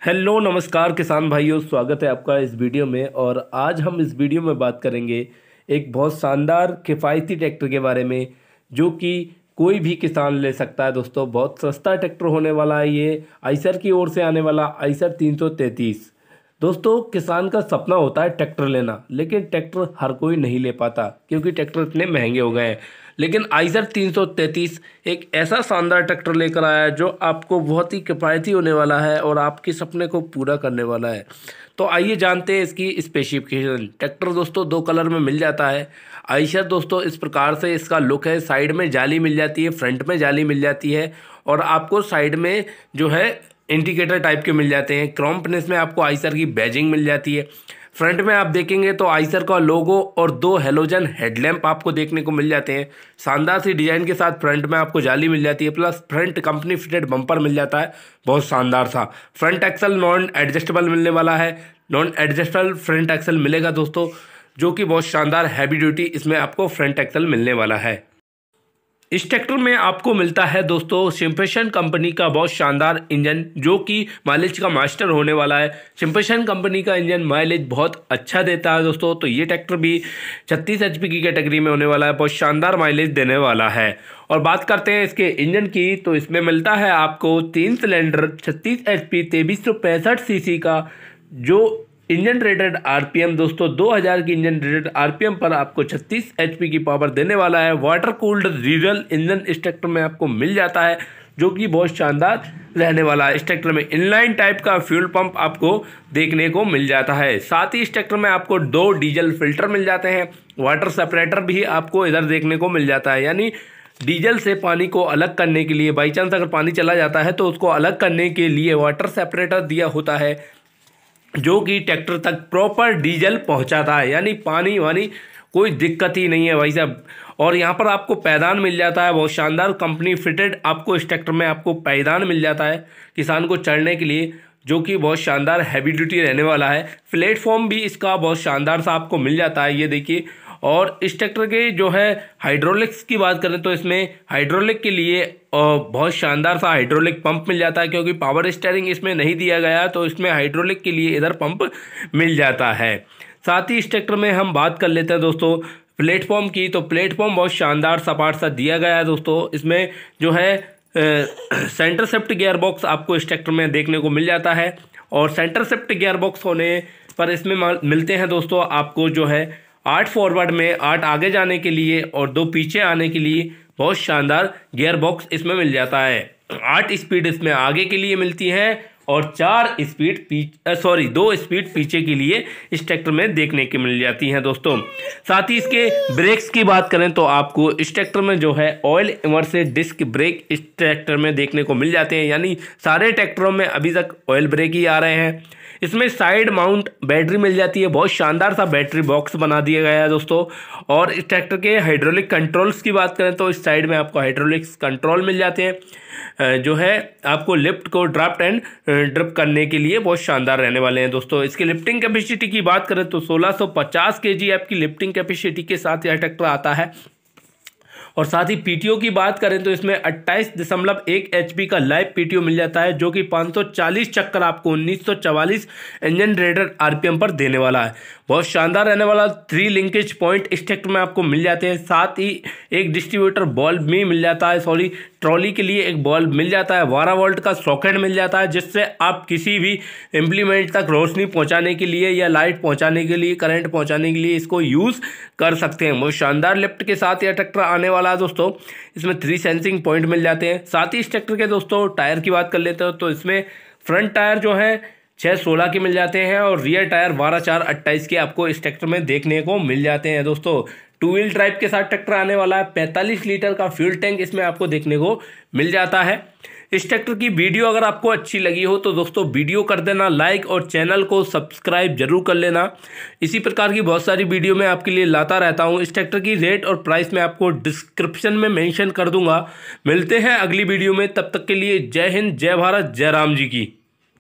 Hello, नमस्कार किसान भाइयों, स्वागत है आपका इस वीडियो में। और आज हम इस वीडियो में बात करेंगे एक बहुत शानदार किफ़ायती ट्रैक्टर के बारे में, जो कि कोई भी किसान ले सकता है। दोस्तों, बहुत सस्ता ट्रैक्टर होने वाला है ये आइसर की ओर से आने वाला आइसर तीन दोस्तों, किसान का सपना होता है ट्रैक्टर लेना, लेकिन ट्रैक्टर हर कोई नहीं ले पाता, क्योंकि ट्रैक्टर इतने महँगे हो गए हैं। लेकिन आइजर 333 एक ऐसा शानदार ट्रैक्टर लेकर आया है जो आपको बहुत ही किफ़ायती होने वाला है और आपके सपने को पूरा करने वाला है। तो आइए जानते हैं इसकी स्पेसिफिकेशन। ट्रैक्टर दोस्तों, दो कलर में मिल जाता है। आइशर दोस्तों, इस प्रकार से इसका लुक है। साइड में जाली मिल जाती है, फ्रंट में जाली मिल जाती है और आपको साइड में जो है इंडिकेटर टाइप के मिल जाते हैं। क्रॉम फिनिश में आपको आइसर की बैजिंग मिल जाती है। फ्रंट में आप देखेंगे तो आइसर का लोगो और दो हेलोजन हेडलैम्प आपको देखने को मिल जाते हैं। शानदार सी डिज़ाइन के साथ फ्रंट में आपको जाली मिल जाती है। Plus front company fitted bumper मिल जाता है। बहुत शानदार सा। फ्रंट एक्सल नॉन एडजस्टेबल मिलने वाला है। नॉन एडजस्टेबल फ्रंट एक्सल मिलेगा दोस्तों, जो कि बहुत शानदार हैवी ड्यूटी इसमें आपको फ्रंट एक्सल मिलने वाला है। इस ट्रैक्टर में आपको मिलता है दोस्तों सिम्पेशन कंपनी का बहुत शानदार इंजन, जो कि माइलेज का मास्टर होने वाला है। सिम्पेशन कंपनी का इंजन माइलेज बहुत अच्छा देता है दोस्तों। तो ये ट्रैक्टर भी छत्तीस एच की कैटेगरी में होने वाला है, बहुत शानदार माइलेज देने वाला है। और बात करते हैं इसके इंजन की तो इसमें मिलता है आपको तीन सिलेंडर छत्तीस एच पी का, जो इंजन रेटेड आरपीएम, दोस्तों 2000 की इंजन रेटेड आरपीएम पर आपको 36 एचपी की पावर देने वाला है। वाटर कूल्ड डीजल इंजन इस ट्रैक्टर में आपको मिल जाता है, जो कि बहुत शानदार रहने वाला है। इस ट्रैक्टर में इनलाइन टाइप का फ्यूल पंप आपको देखने को मिल जाता है। साथ ही इस ट्रैक्टर में आपको दो डीजल फ़िल्टर मिल जाते हैं। वाटर सेपरेटर भी आपको इधर देखने को मिल जाता है। यानी डीजल से पानी को अलग करने के लिए बाई चांस अगर पानी चला जाता है तो उसको अलग करने के लिए वाटर सेपरेटर दिया होता है। जो कि ट्रैक्टर तक प्रॉपर डीजल पहुंचाता है। यानी पानी वानी कोई दिक्कत ही नहीं है भाई साहब। और यहाँ पर आपको पैदान मिल जाता है, बहुत शानदार कंपनी फिटेड आपको इस ट्रैक्टर में आपको पैदान मिल जाता है किसान को चढ़ने के लिए, जो कि बहुत शानदार हैवी ड्यूटी रहने वाला है। प्लेटफॉर्म भी इसका बहुत शानदार सा आपको मिल जाता है। ये देखिए और इस ट्रैक्टर के जो है हाइड्रोलिक्स की बात करें तो इसमें हाइड्रोलिक के लिए बहुत शानदार सा हाइड्रोलिक पंप मिल जाता है, क्योंकि पावर स्टेयरिंग इसमें नहीं दिया गया तो इसमें हाइड्रोलिक के लिए इधर पंप मिल जाता है। साथ ही इस ट्रैक्टर में हम बात कर लेते हैं दोस्तों प्लेटफॉर्म की तो प्लेटफॉर्म बहुत शानदार सपाट सा दिया गया है दोस्तों। इसमें जो है सेंटर सेफ्ट गियर बॉक्स आपको इस ट्रैक्टर में देखने को मिल जाता है। और सेंटर सेफ्ट गियर बॉक्स होने पर इसमें मिलते हैं दोस्तों, आपको जो है आठ फॉरवर्ड में, आठ आगे जाने के लिए और दो पीछे आने के लिए बहुत शानदार गियर बॉक्स इसमें मिल जाता है। आठ स्पीड इसमें आगे के लिए मिलती है और चार स्पीड सॉरी दो स्पीड पीछे के लिए इस ट्रैक्टर में देखने की मिल जाती हैं दोस्तों। साथ ही इसके ब्रेक्स की बात करें तो आपको इस ट्रैक्टर में जो है ऑयल इमर्से डिस्क ब्रेक इस ट्रैक्टर में देखने को मिल जाते हैं। यानी सारे ट्रैक्टरों में अभी तक ऑयल ब्रेक ही आ रहे हैं। इसमें साइड माउंट बैटरी मिल जाती है। बहुत शानदार सा बैटरी बॉक्स बना दिया गया है दोस्तों। और इस ट्रैक्टर के हाइड्रोलिक कंट्रोल्स की बात करें तो इस साइड में आपको हाइड्रोलिक्स कंट्रोल मिल जाते हैं। जो है आपको लिफ्ट को ड्राफ्ट एंड ड्रिप करने के लिए बहुत शानदार रहने वाले हैं दोस्तों। इसकी लिफ्टिंग कैपेसिटी की बात करें तो 1650 केजी आपकी लिफ्टिंग कैपेसिटी के साथ यह ट्रैक्टर आता है। और साथ ही पीटीओ की बात करें तो इसमें अट्ठाईस दशमलव एक एच का लाइव पीटीओ मिल जाता है, जो कि 540 चक्कर आपको 1944 इंजन रेडर आरपीएम पर देने वाला है। बहुत शानदार रहने वाला थ्री लिंकेज पॉइंट इस में आपको मिल जाते हैं, साथ ही एक डिस्ट्रीब्यूटर बॉल्ब भी मिल जाता है सॉरी ट्रॉली के लिए एक बल्ब मिल जाता है बारह वोल्ट का सॉकेट मिल जाता है, जिससे आप किसी भी इम्प्लीमेंट तक रोशनी पहुँचाने के लिए या लाइट पहुँचाने के लिए करंट पहुँचाने के लिए इसको यूज़ कर सकते हैं। बहुत शानदार लिफ्ट के साथ यह ट्रैक्टर आने वाला है दोस्तों। इसमें थ्री सेंसिंग पॉइंट मिल जाते हैं। साथ ही इस ट्रैक्टर के दोस्तों टायर की बात कर लेते हो तो इसमें फ्रंट टायर जो है छः सोलह के मिल जाते हैं और रियर टायर बारह चार अट्ठाईस के आपको इस ट्रैक्टर में देखने को मिल जाते हैं। दोस्तों टू व्हील ड्राइव के साथ ट्रैक्टर आने वाला है। पैंतालीस लीटर का फ्यूल टैंक इसमें आपको देखने को मिल जाता है। इस ट्रैक्टर की वीडियो अगर आपको अच्छी लगी हो तो दोस्तों वीडियो कर देना लाइक और चैनल को सब्सक्राइब ज़रूर कर लेना। इसी प्रकार की बहुत सारी वीडियो मैं आपके लिए लाता रहता हूँ। इस ट्रैक्टर की रेट और प्राइस मैं आपको डिस्क्रिप्शन में मेंशन कर दूँगा। मिलते हैं अगली वीडियो में। तब तक के लिए जय हिंद, जय भारत, जय राम जी की।